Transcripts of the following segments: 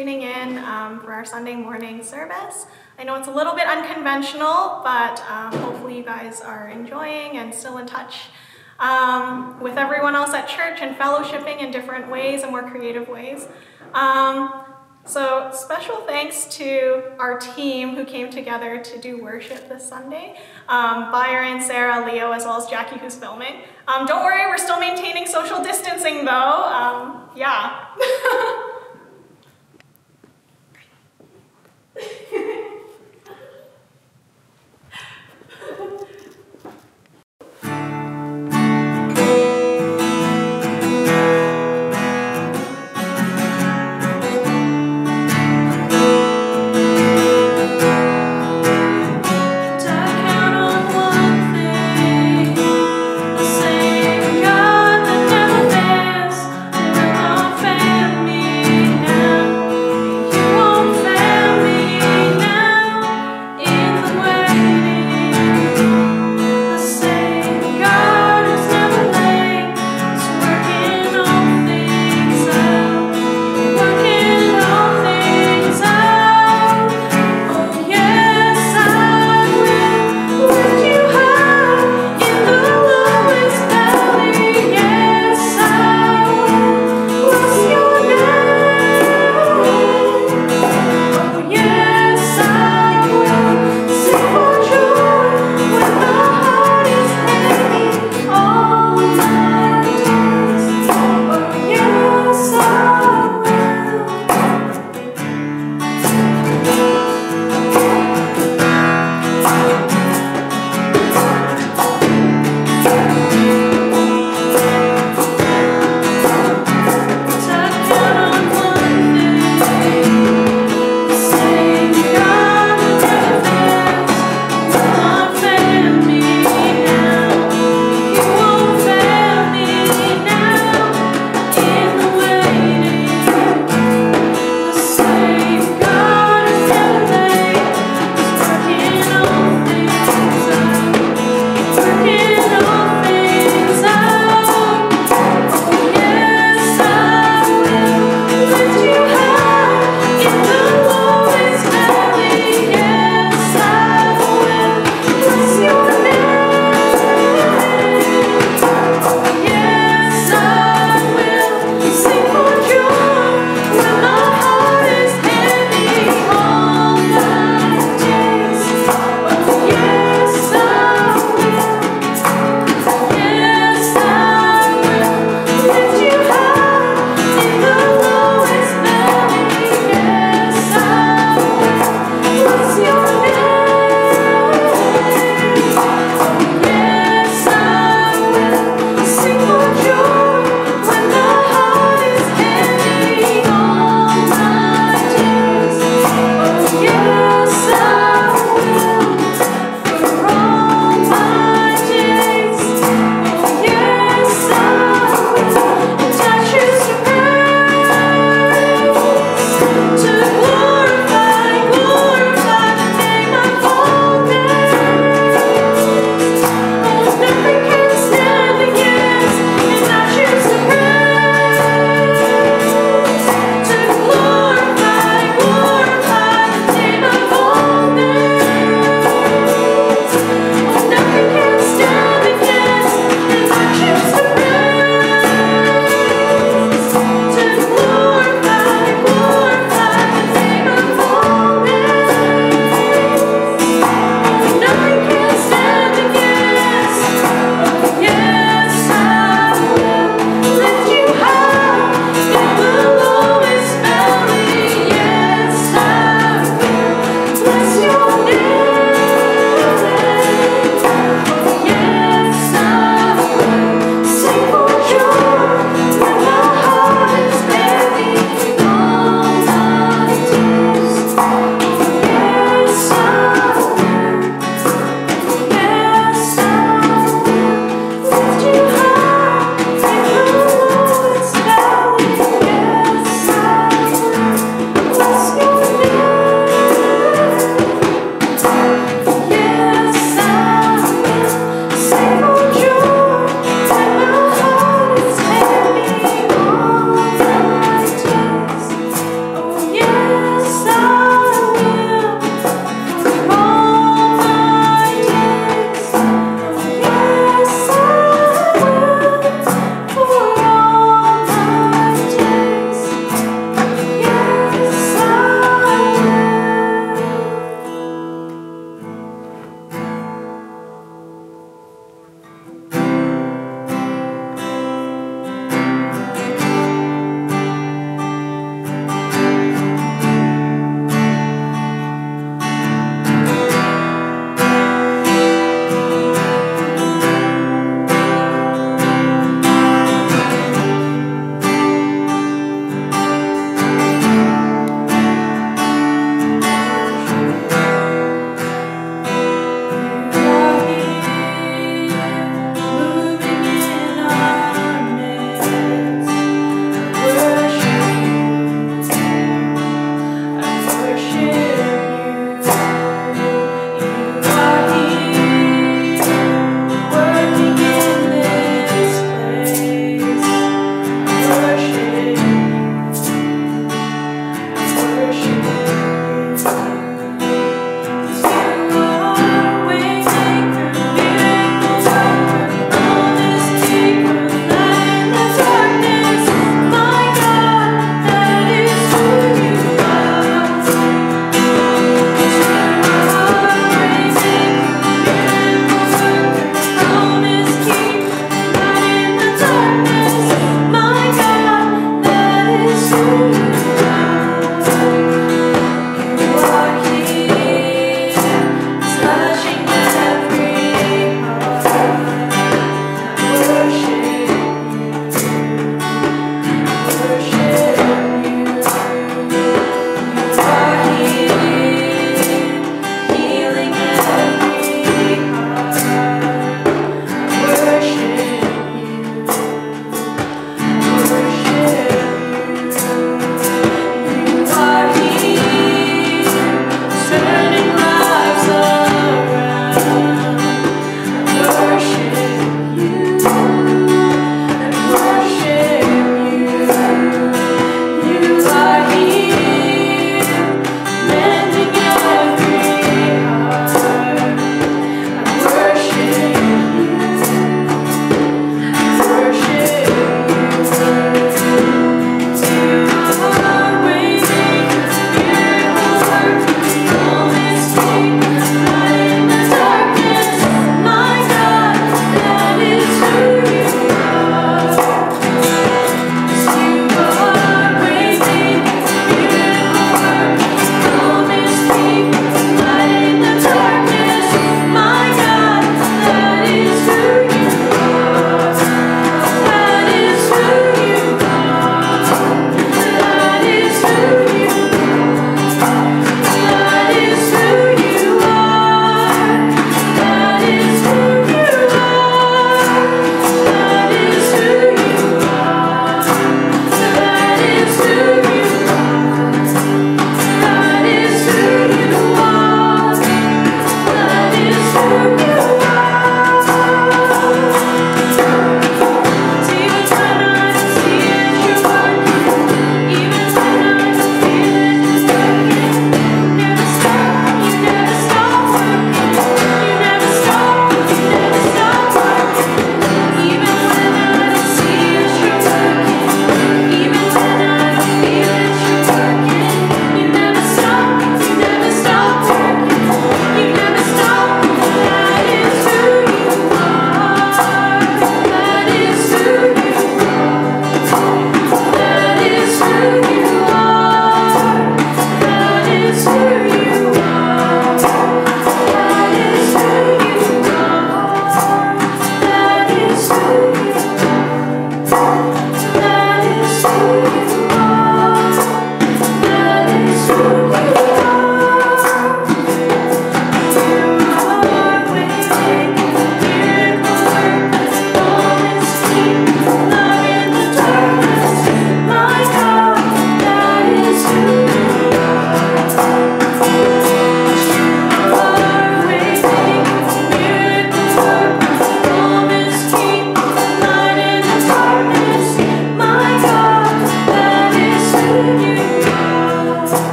tuning in um, for our Sunday morning service. I know it's a little bit unconventional, but um, hopefully you guys are enjoying and still in touch um, with everyone else at church and fellowshipping in different ways and more creative ways. Um, so special thanks to our team who came together to do worship this Sunday. Um, Byron, Sarah, Leo, as well as Jackie who's filming. Um, don't worry, we're still maintaining social distancing though. Yeah.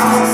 Bye.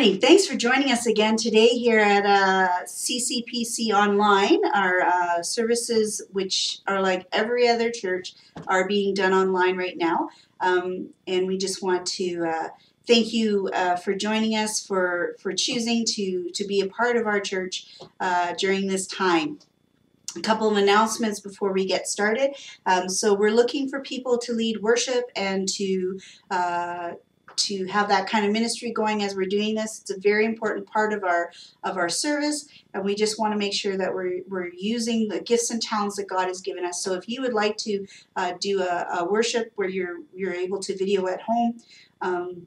Morning. Thanks for joining us again today here at uh, CCPC Online. Our uh, services, which are like every other church, are being done online right now. Um, and we just want to uh, thank you uh, for joining us, for, for choosing to, to be a part of our church uh, during this time. A couple of announcements before we get started. Um, so, we're looking for people to lead worship and to uh, to have that kind of ministry going as we're doing this. It's a very important part of our of our service, and we just want to make sure that we're we're using the gifts and talents that God has given us. So if you would like to uh, do a, a, worship where you're you're able to video at home. Um,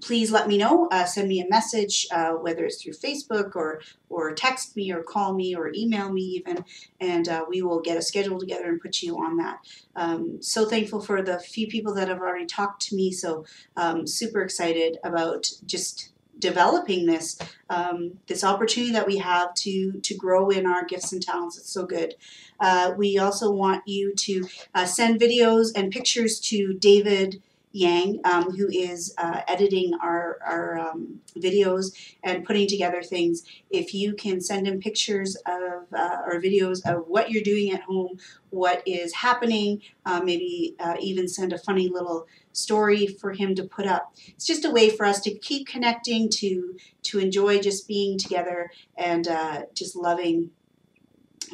please let me know. Uh, send me a message, uh, whether it's through Facebook or or text me or call me or email me even, and uh, we will get a schedule together and put you on that. Um, so thankful for the few people that have already talked to me. So um, super excited about just developing this um, this opportunity that we have to to grow in our gifts and talents. It's so good. Uh, we also want you to uh, send videos and pictures to David. Yang, um, who is uh, editing our, our um, videos and putting together things. If you can send him pictures of uh, or videos of what you're doing at home, what is happening, uh, maybe uh, even send a funny little story for him to put up. It's just a way for us to keep connecting, to to enjoy just being together and uh, just loving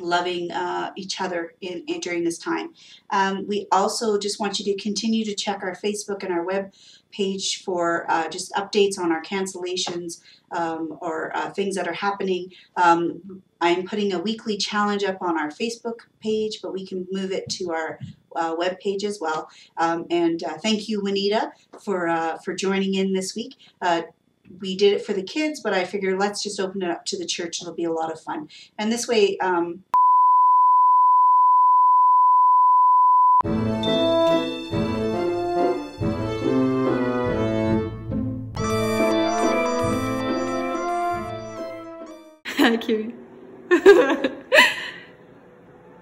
loving uh, each other in, in, during this time. Um, we also just want you to continue to check our Facebook and our web page for uh, just updates on our cancellations um, or uh, things that are happening. Um, I'm putting a weekly challenge up on our Facebook page, but we can move it to our uh, web page as well. Um, and uh, thank you, Juanita, for uh, for joining in this week uh, we did it for the kids, but I figured let's just open it up to the church. It'll be a lot of fun. And this way, um, Cute.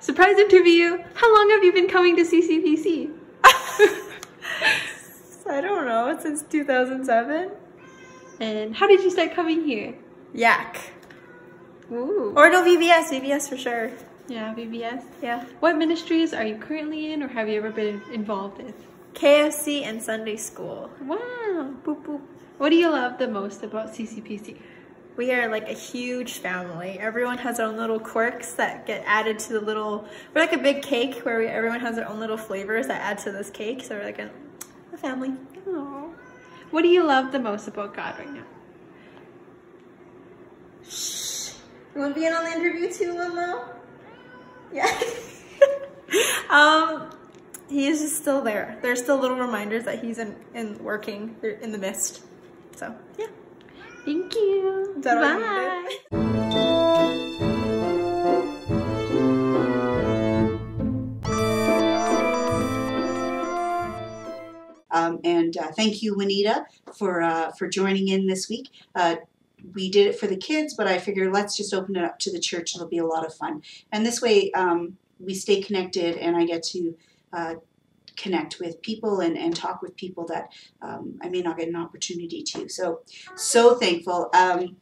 Surprise interview. How long have you been coming to CCPC? I don't know, since 2007. And how did you start coming here? Yak. Ooh. Or no, VBS. VBS for sure. Yeah, VBS. Yeah. What ministries are you currently in or have you ever been involved in? KFC and Sunday school. Wow. Boop boop. What do you love the most about CCPC? We are like a huge family. Everyone has their own little quirks that get added to the little, we're like a big cake where we, everyone has their own little flavors that add to this cake. So we're like a, a family. Aww. What do you love the most about God right now? Shh. You want to be in on the interview too, Limo? Yeah. um, he is just still there. There's still little reminders that he's in, in working in the mist. So, yeah. Thank you. Bye. And uh, thank you, Juanita, for uh, for joining in this week. Uh, we did it for the kids, but I figured let's just open it up to the church. It'll be a lot of fun. And this way, um, we stay connected, and I get to uh, connect with people and, and talk with people that um, I may not get an opportunity to. So, so thankful. Um,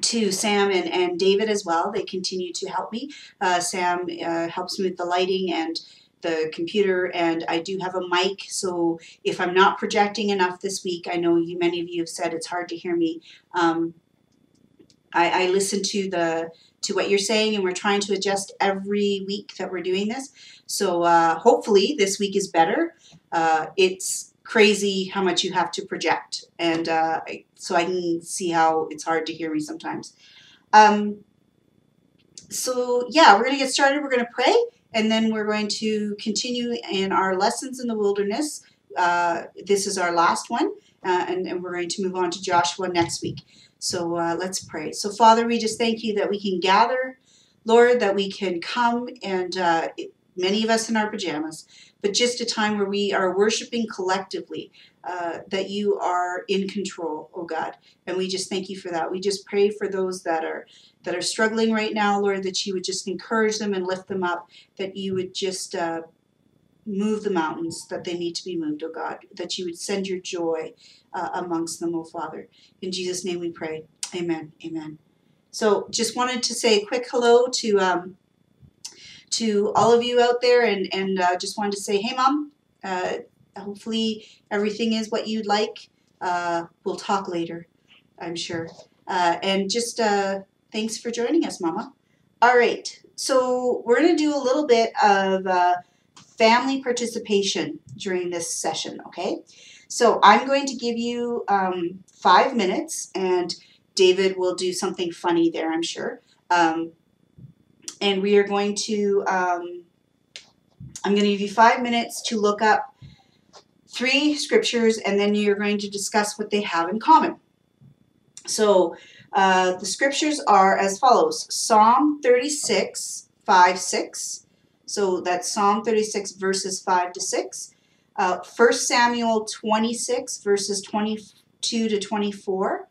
to Sam and, and David as well. They continue to help me. Uh, Sam uh, helps me with the lighting and the computer and I do have a mic so if I'm not projecting enough this week I know you many of you have said it's hard to hear me um, I, I listen to the to what you're saying and we're trying to adjust every week that we're doing this. So uh, hopefully this week is better. Uh, it's crazy how much you have to project and uh, so I can see how it's hard to hear me sometimes. Um, so yeah, we're to get started. We're to pray, and then we're going to continue in our lessons in the wilderness. Uh, this is our last one, uh, and, and we're going to move on to Joshua next week. So uh, let's pray. So, Father, we just thank you that we can gather, Lord, that we can come and uh, many of us in our pajamas, but just a time where we are worshiping collectively, uh, that you are in control, oh God. And we just thank you for that. We just pray for those that are that are struggling right now, Lord, that you would just encourage them and lift them up, that you would just uh, move the mountains that they need to be moved, oh God, that you would send your joy uh, amongst them, oh Father. In Jesus' name we pray. Amen. Amen. So just wanted to say a quick hello to um, to all of you out there and, and uh, just wanted to say, hey, Mom, uh, hopefully everything is what you'd like. Uh, we'll talk later, I'm sure. Uh, and just thanks for joining us, Mama. All right, so we're going to do a little bit of uh, family participation during this session, okay? So I'm going to give you um, five minutes, and David will do something funny there, I'm sure. Um, and we are going to, um, I'm going to give you five minutes to look up three scriptures and then you're going to discuss what they have in common. So uh, the scriptures are as follows Psalm 36, 5, 6. So that's Psalm 36, verses 5 to 6. Uh, 1 Samuel 26, verses 22 to 24.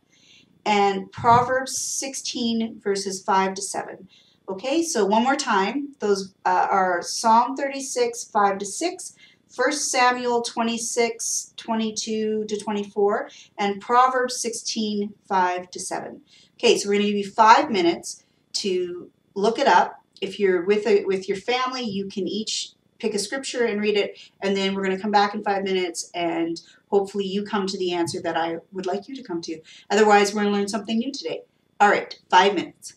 And Proverbs 16, verses 5 to 7. Okay, so one more time. Those uh, are Psalm 36, 5 to 6, 1 Samuel 26, 22 to 24, and Proverbs 16, 5 to 7. Okay, so we're going to give you five minutes to look it up. If you're with a, with your family, you can each pick a scripture and read it, and then we're going to come back in five minutes and hopefully you come to the answer that I would like you to come to. Otherwise, we're going to learn something new today. All right, five minutes.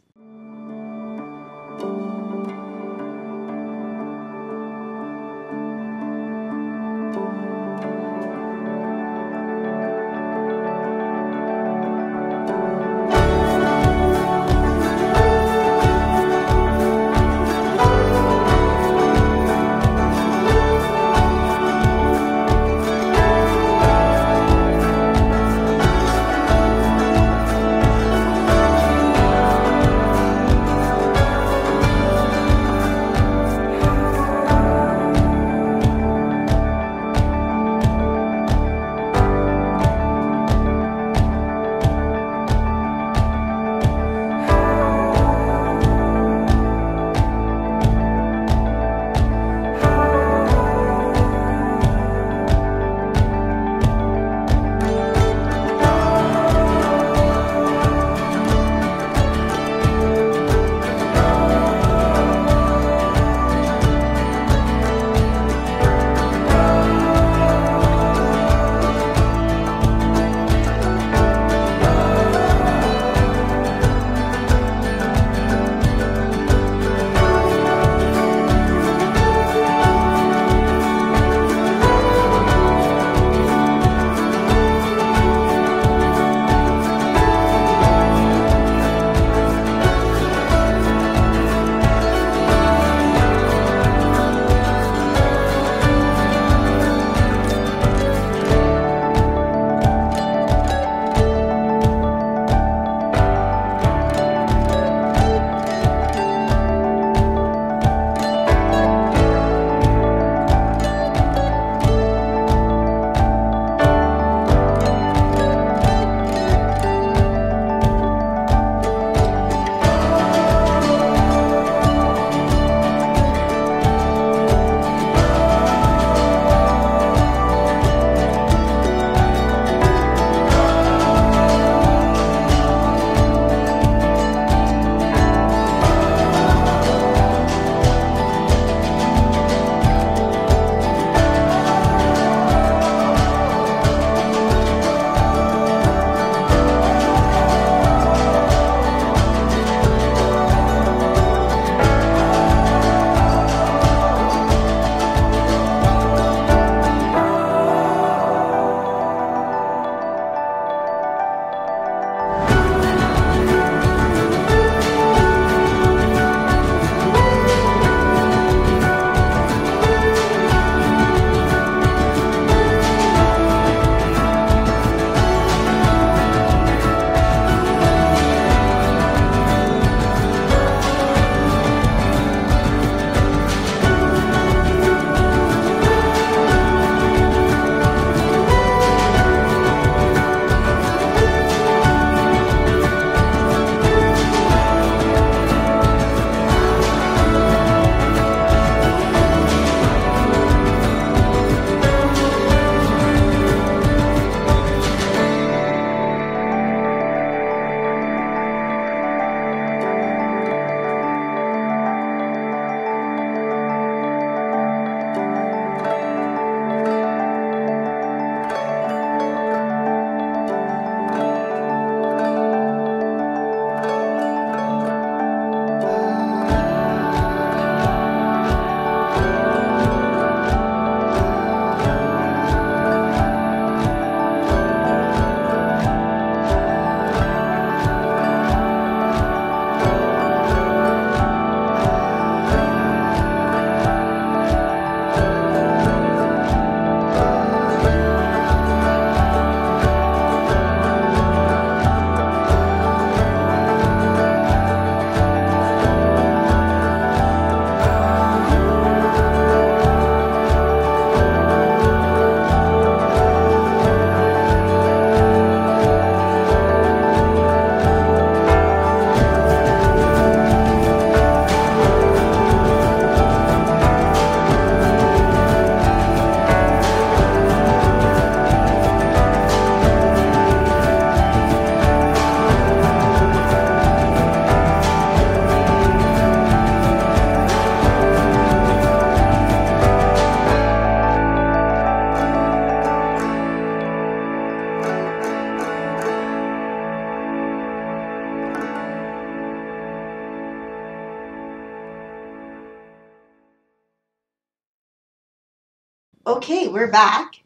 Back.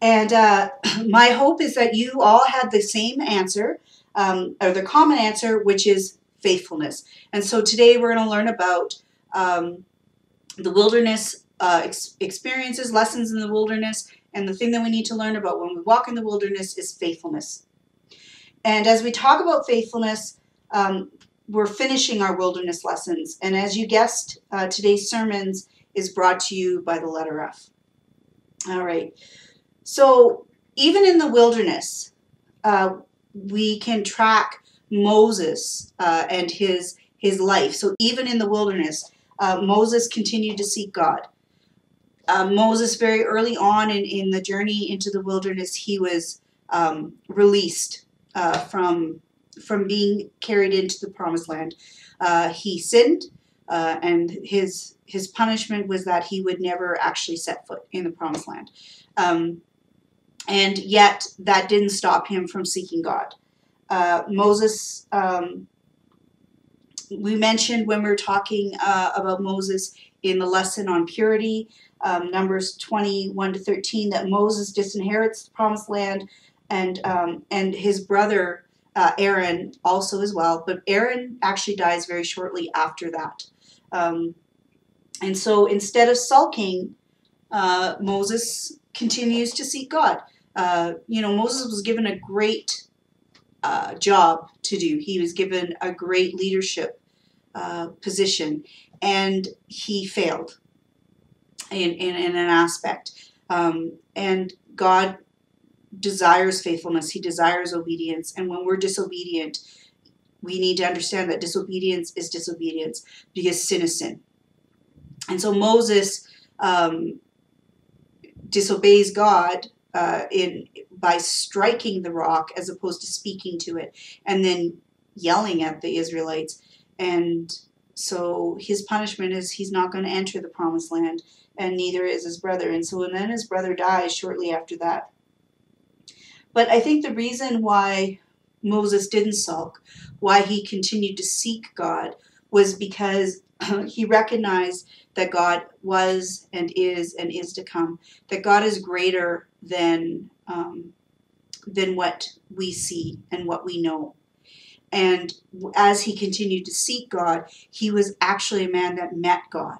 And uh, my hope is that you all had the same answer, um, or the common answer, which is faithfulness. And so today we're going to learn about um, the wilderness uh, ex- experiences, lessons in the wilderness, and the thing that we need to learn about when we walk in the wilderness is faithfulness. And as we talk about faithfulness, um, we're finishing our wilderness lessons. And as you guessed, uh, today's sermons is brought to you by the letter F. All right. So even in the wilderness, uh, we can track Moses uh, and his his life. So even in the wilderness, uh, Moses continued to seek God. Uh, Moses, very early on in, in the journey into the wilderness, he was um, released uh, from from being carried into the promised land. Uh, he sinned, uh, and his his punishment was that he would never actually set foot in the promised land. Um, and yet, that didn't stop him from seeking God. Uh, Moses, um, we mentioned when we were talking uh, about Moses in the lesson on purity, um, Numbers 21 to 13, that Moses disinherits the promised land, and um, and his brother uh, Aaron also as well. But Aaron actually dies very shortly after that. Um, and so instead of sulking, uh, Moses continues to seek God. Uh, you know, Moses was given a great uh, job to do. He was given a great leadership uh, position, and he failed in, in, in an aspect. Um, and God desires faithfulness, He desires obedience. And when we're disobedient, we need to understand that disobedience is disobedience because sin is sin. And so Moses um, disobeys God uh, in by striking the rock as opposed to speaking to it, and then yelling at the Israelites. And so his punishment is he's not going to enter the promised land, and neither is his brother. And so and then his brother dies shortly after that. But I think the reason why Moses didn't sulk, why he continued to seek God, was because he recognized that God was and is and is to come, that God is greater than um, than what we see and what we know. And as he continued to seek God, he was actually a man that met God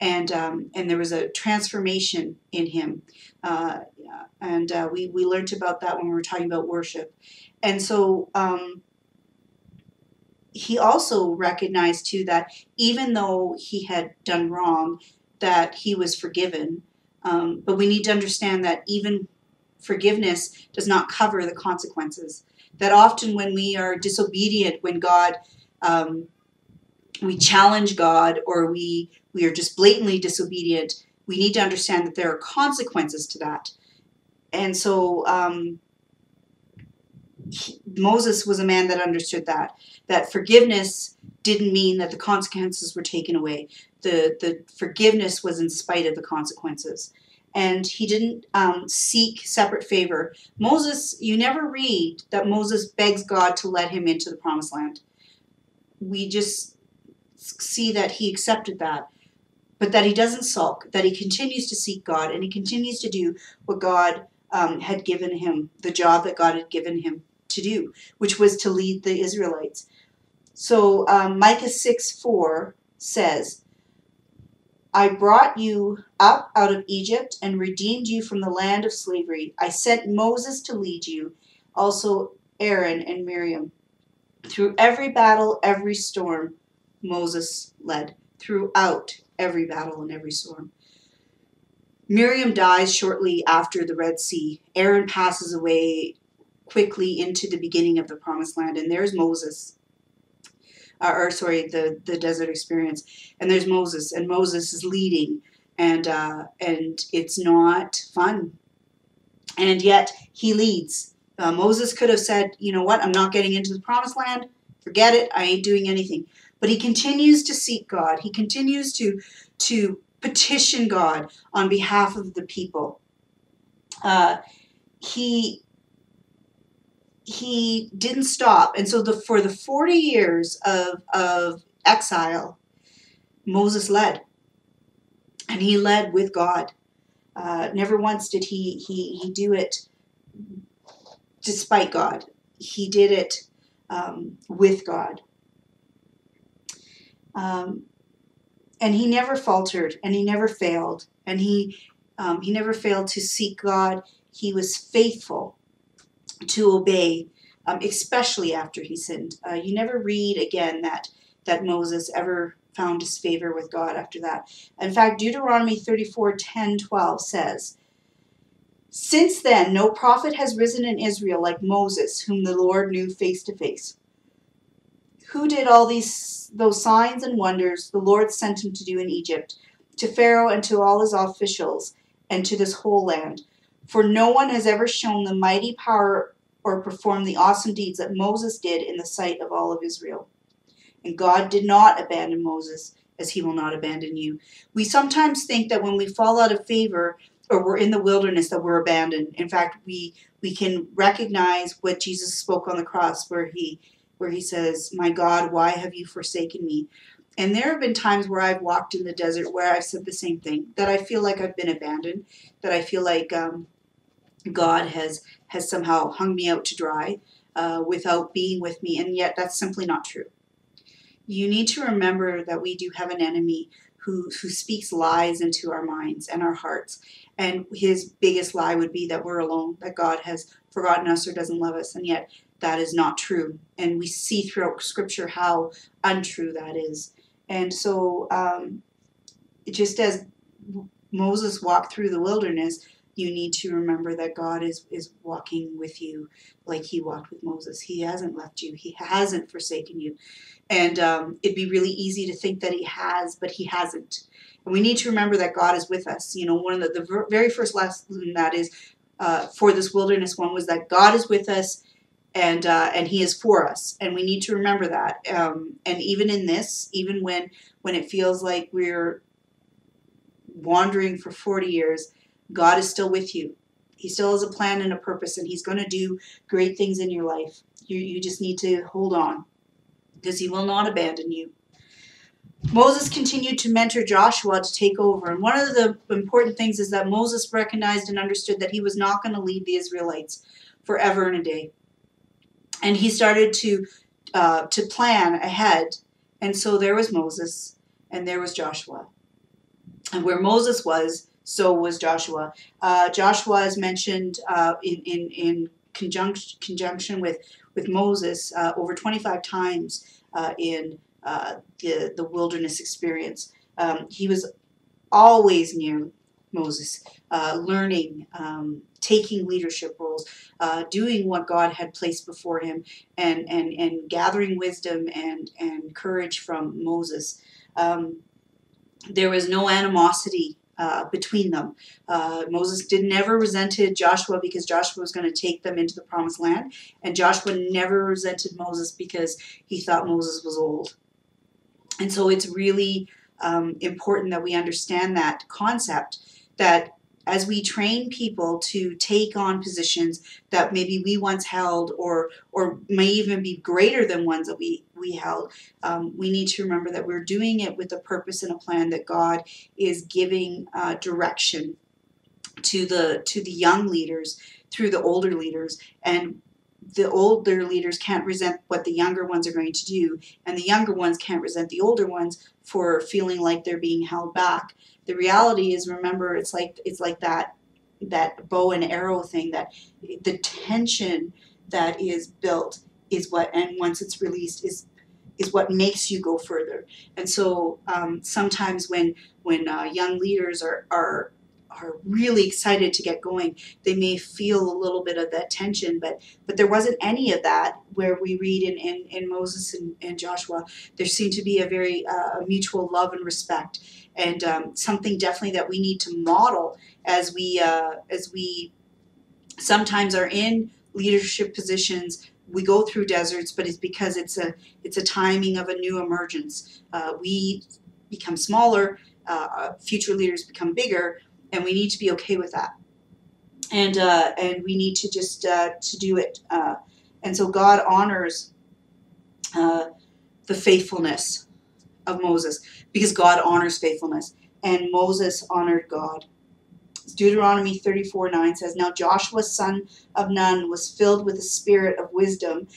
and um, and there was a transformation in him. Uh, and uh, we we learned about that when we were talking about worship, and so um, he also recognized too that even though he had done wrong, that he was forgiven. Um, but we need to understand that even forgiveness does not cover the consequences. That often when we are disobedient, when God um, we challenge God or we we are just blatantly disobedient, we need to understand that there are consequences to that. And so um, he, Moses was a man that understood that that forgiveness didn't mean that the consequences were taken away. The the forgiveness was in spite of the consequences. And he didn't um, seek separate favor. Moses, you never read that Moses begs God to let him into the promised land. We just see that he accepted that, but that he doesn't sulk, that he continues to seek God and he continues to do what God um, had given him, the job that God had given him to do, which was to lead the Israelites. So um, Micah 6 4 says, I brought you up out of Egypt and redeemed you from the land of slavery. I sent Moses to lead you, also Aaron and Miriam. Through every battle, every storm, Moses led throughout every battle and every storm. Miriam dies shortly after the Red Sea. Aaron passes away quickly into the beginning of the promised land, and there's Moses. Uh, or sorry, the the desert experience, and there's Moses, and Moses is leading, and uh, and it's not fun, and yet he leads. Uh, Moses could have said, you know what, I'm not getting into the promised land. Forget it. I ain't doing anything. But he continues to seek God. He continues to, to petition God on behalf of the people. Uh, he he didn't stop, and so the for the forty years of of exile, Moses led, and he led with God, Uh, never once did he, he, he do it despite God. He did it um, with God. Um, and he never faltered and he never failed and he um, he never failed to seek God. He was faithful to obey, um, especially after he sinned. Uh, you never read again that that Moses ever found his favor with God after that. In fact, Deuteronomy 34 10 12 says, Since then, no prophet has risen in Israel like Moses, whom the Lord knew face to face. Who did all these those signs and wonders the Lord sent him to do in Egypt, to Pharaoh and to all his officials, and to this whole land? For no one has ever shown the mighty power or performed the awesome deeds that Moses did in the sight of all of Israel. And God did not abandon Moses, as he will not abandon you. We sometimes think that when we fall out of favor or we're in the wilderness that we're abandoned. In fact, we we can recognize what Jesus spoke on the cross where he where he says, "My God, why have you forsaken me?" And there have been times where I've walked in the desert where I've said the same thing, that I feel like I've been abandoned, that I feel like um, God has has somehow hung me out to dry uh, without being with me, and yet that's simply not true you need to remember that we do have an enemy who, who speaks lies into our minds and our hearts. And his biggest lie would be that we're alone, that God has forgotten us or doesn't love us. And yet that is not true. And we see throughout Scripture how untrue that is. And so, um, just as Moses walked through the wilderness, you need to remember that God is, is walking with you like he walked with Moses. He hasn't left you, he hasn't forsaken you. And um, it'd be really easy to think that he has, but he hasn't. And we need to remember that God is with us. You know, one of the, the very first lesson that is uh, for this wilderness one was that God is with us and uh, and he is for us and we need to remember that um, and even in this even when when it feels like we're wandering for 40 years God is still with you. He still has a plan and a purpose, and He's going to do great things in your life. You, you just need to hold on because He will not abandon you. Moses continued to mentor Joshua to take over. And one of the important things is that Moses recognized and understood that he was not going to lead the Israelites forever and a day. And he started to uh, to plan ahead. And so there was Moses and there was Joshua. And where Moses was, so was Joshua. Uh, Joshua is mentioned uh, in, in, in conjunction, conjunction with, with Moses uh, over 25 times uh, in uh, the, the wilderness experience. Um, he was always near Moses, uh, learning, um, taking leadership roles, doing what God had placed before him, and, and, and gathering wisdom and, and courage from Moses. Um, there was no animosity uh, between them. Uh, Moses did never resented Joshua because Joshua was going to take them into the promised land, and Joshua never resented Moses because he thought Moses was old. And so it's really um, important that we understand that concept that as we train people to take on positions that maybe we once held or or may even be greater than ones that we we held um, we need to remember that we're doing it with a purpose and a plan that god is giving uh, direction to the to the young leaders through the older leaders. And the older leaders can't resent what the younger ones are going to do and the younger ones can't resent the older ones for feeling like they're being held back. The reality is remember it's like it's like that that bow and arrow thing that the tension that is built is what and once it's released is is what makes you go further. And so um, sometimes when when uh, young leaders are are are really excited to get going. They may feel a little bit of that tension but but there wasn't any of that where we read in in, in moses and, and joshua. There seemed to be a very uh, mutual love and respect and um, something definitely that we need to model as we uh, as we sometimes are in leadership positions we go through deserts but it's because it's a it's a timing of a new emergence. Uh, we become smaller uh, future leaders become bigger and we need to be okay with that and uh, and we need to just uh, to do it uh, and so god honors uh, the faithfulness of moses because God honors faithfulness, and Moses honored God. Deuteronomy 34 9 says, Now Joshua, son of Nun, was filled with the spirit of wisdom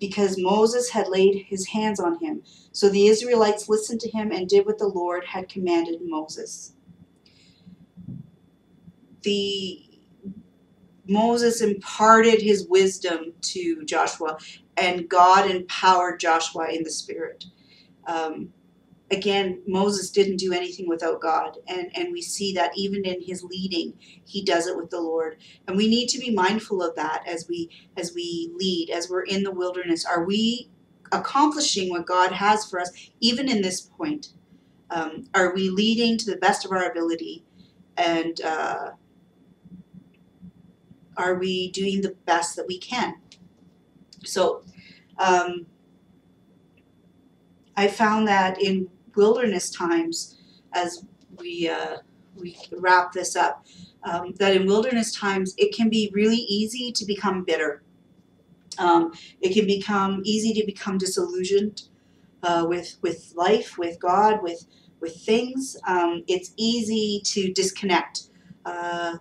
because Moses had laid his hands on him. So the Israelites listened to him and did what the Lord had commanded Moses. The Moses imparted his wisdom to Joshua, and God empowered Joshua in the spirit. Um, again, Moses didn't do anything without God, and, and we see that even in his leading, he does it with the Lord. And we need to be mindful of that as we as we lead, as we're in the wilderness. Are we accomplishing what God has for us, even in this point? Um, are we leading to the best of our ability, and uh, are we doing the best that we can? So. Um, I found that in wilderness times, as we uh, we wrap this up, um, that in wilderness times it can be really easy to become bitter. Um, it can become easy to become disillusioned uh, with with life, with God, with with things. Um, it's easy to disconnect. Uh,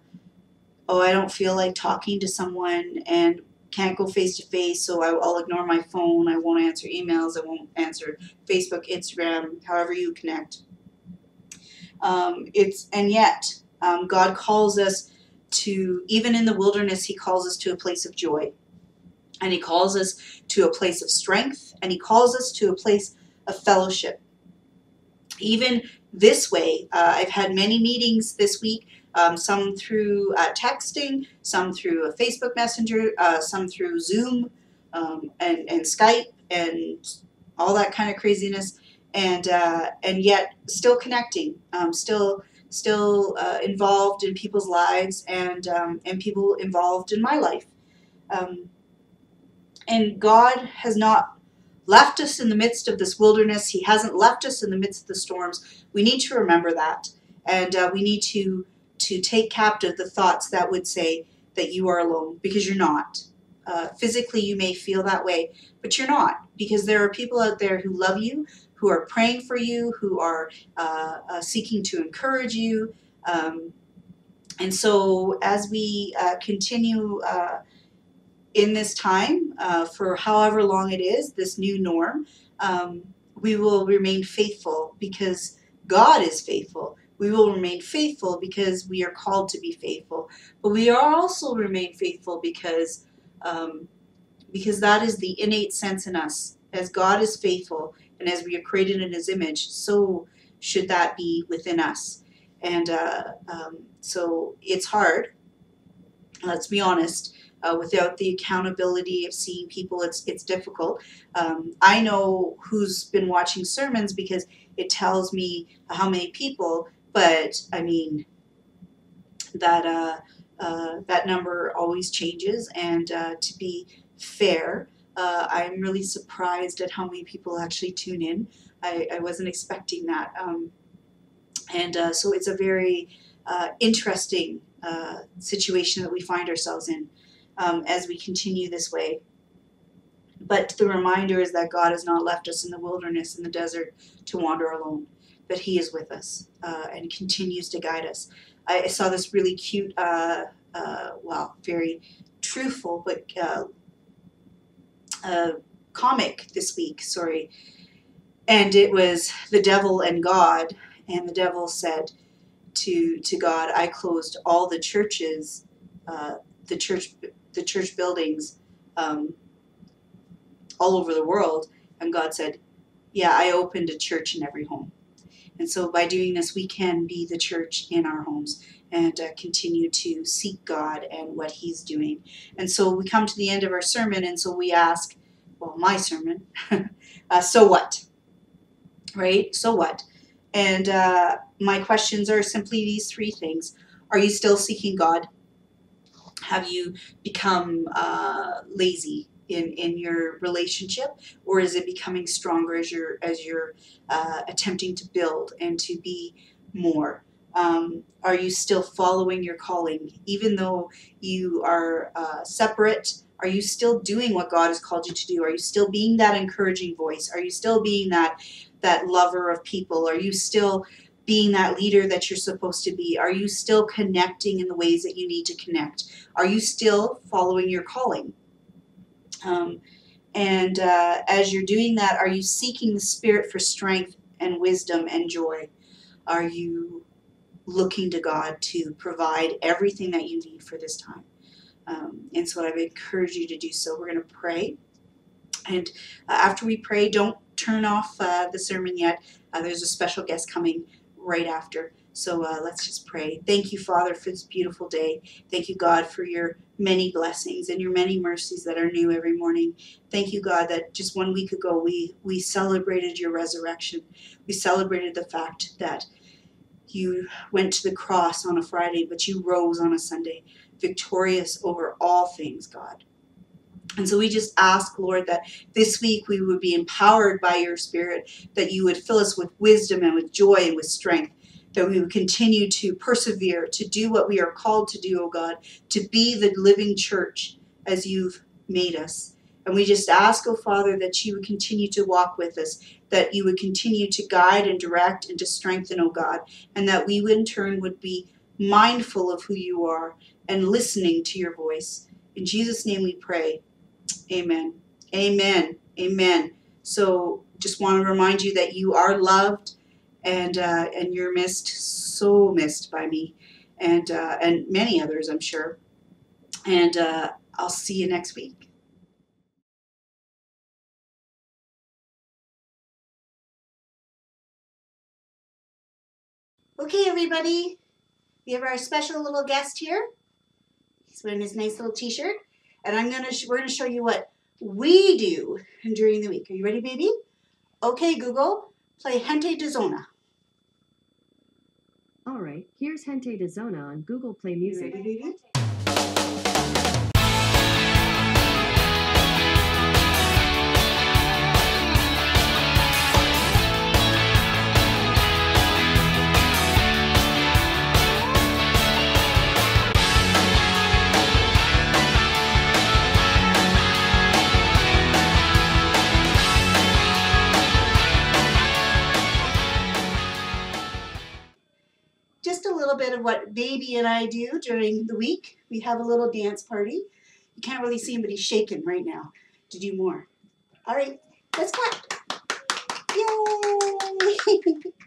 oh, I don't feel like talking to someone, and can't go face to face, so I, will ignore my phone. I won't answer emails. I won't answer Facebook, Instagram, however you connect. Um, it's and yet um, God calls us to even in the wilderness. He calls us to a place of joy, and He calls us to a place of strength, and He calls us to a place of fellowship. Even this way, uh, I've had many meetings this week um, some through uh, texting, some through a Facebook Messenger, uh, some through Zoom um, and, and Skype and all that kind of craziness, and uh, and yet still connecting, um, still still uh, involved in people's lives and um, and people involved in my life. Um, and God has not left us in the midst of this wilderness. He hasn't left us in the midst of the storms. We need to remember that, and uh, we need to to take captive the thoughts that would say that you are alone because you're not. Uh, physically, you may feel that way, but you're not because there are people out there who love you, who are praying for you, who are uh, uh, seeking to encourage you. Um, and so, as we uh, continue uh, in this time, uh, for however long it is, this new norm, um, we will remain faithful because God is faithful we will remain faithful because we are called to be faithful. But we are also remain faithful because um, because that is the innate sense in us. As God is faithful and as we are created in His image, so should that be within us. And uh, um, so it's hard. Let's be honest. Uh, without the accountability of seeing people, it's it's difficult. Um, I know who's been watching sermons because it tells me how many people but I mean, that uh, uh, that number always changes, and uh, to be fair, uh, I'm really surprised at how many people actually tune in. I, I wasn't expecting that, um, and uh, so it's a very uh, interesting situation that we find ourselves in um, as we continue this way. But the reminder is that God has not left us in the wilderness, in the desert, to wander alone that He is with us uh, and continues to guide us. I, I saw this really cute, uh, uh, well, very truthful, but uh, uh, comic this week, sorry. And it was the devil and God, and the devil said to to God, "I closed all the churches, uh, the church, the church buildings, um, all over the world." And God said, "Yeah, I opened a church in every home." And so by doing this, we can be the church in our homes and uh, continue to seek God and what He's doing. And so we come to the end of our sermon, and so we ask, well, my sermon, uh, so what? Right? So what? And uh, my questions are simply these three things Are you still seeking God? Have you become uh, lazy in in your relationship or is it becoming stronger as you're as you're uh, attempting to build and to be more um, are you still following your calling even though you are uh, separate are you still doing what god has called you to do are you still being that encouraging voice are you still being that that lover of people are you still being that leader that you're supposed to be? Are you still connecting in the ways that you need to connect? Are you still following your calling? Um, and uh, as you're doing that, are you seeking the Spirit for strength and wisdom and joy? Are you looking to God to provide everything that you need for this time? Um, and so I would encourage you to do so. We're going to pray. And uh, after we pray, don't turn off uh, the sermon yet. Uh, there's a special guest coming right after. So uh, let's just pray. Thank you, Father, for this beautiful day. Thank you, God, for your many blessings and your many mercies that are new every morning. Thank you, God, that just one week ago we, we celebrated your resurrection. We celebrated the fact that you went to the cross on a Friday, but you rose on a Sunday, victorious over all things, God. And so we just ask, Lord, that this week we would be empowered by your Spirit, that you would fill us with wisdom and with joy and with strength, that we would continue to persevere, to do what we are called to do, O God, to be the living church as you've made us. And we just ask, oh Father, that you would continue to walk with us, that you would continue to guide and direct and to strengthen, oh God, and that we in turn would be mindful of who you are and listening to your voice. In Jesus' name we pray. Amen. Amen. Amen. So just want to remind you that you are loved and uh, and you're missed, so missed by me and uh, and many others, I'm sure. And uh, I'll see you next week. Okay, everybody. We have our special little guest here. He's wearing his nice little T-shirt and I'm gonna we're gonna show you what we do during the week. Are you ready, baby? Okay, Google, play Gente de Zona. All right, here's Gente de Zona on Google Play Music. Of what baby and I do during the week. We have a little dance party. You can't really see him, but he's shaking right now to do more. All right, let's clap. Yay!